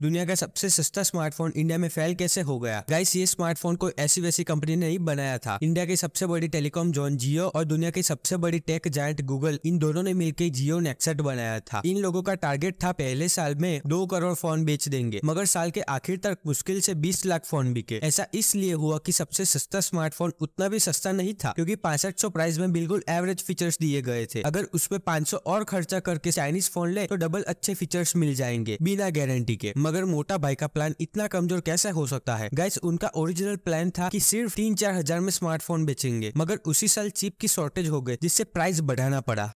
दुनिया का सबसे सस्ता स्मार्टफ़ोन इंडिया में फेल कैसे हो गया? गाइस ये स्मार्टफ़ोन कोई ऐसी वैसी कंपनी ने ही बनाया था। इंडिया की सबसे बड़ी टेलीकॉम जोन जियो और दुनिया की सबसे बड़ी टेक जायंट गूगल इन दोनों ने मिलकर जियो नेक्सेट बनाया था। इन लोगों का टारगेट था पहले साल में दो करोड़ फ़ोन बेच देंगे, मगर साल के आखिर तक मुश्किल से बीस लाख फ़ोन बिके। ऐसा इसलिए हुआ की सबसे सस्ता स्मार्टफ़ोन उतना भी सस्ता नहीं था, क्योंकि पैंसठ प्राइस में बिल्कुल एवरेज फीचर्स दिए गए थे। अगर उसमें पाँच और खर्चा करके चाइनीज़ फ़ोन ले तो डबल अच्छे फीचर्स मिल जाएँगे, बिना गारंटी के। मगर मोटा भाई का प्लान इतना कमज़ोर कैसे हो सकता है? गाइस उनका ओरिजिनल प्लान था कि सिर्फ़ तीन चार हज़ार में स्मार्टफ़ोन बेचेंगे, मगर उसी साल चिप की शॉर्टेज हो गई, जिससे प्राइस बढ़ाना पड़ा।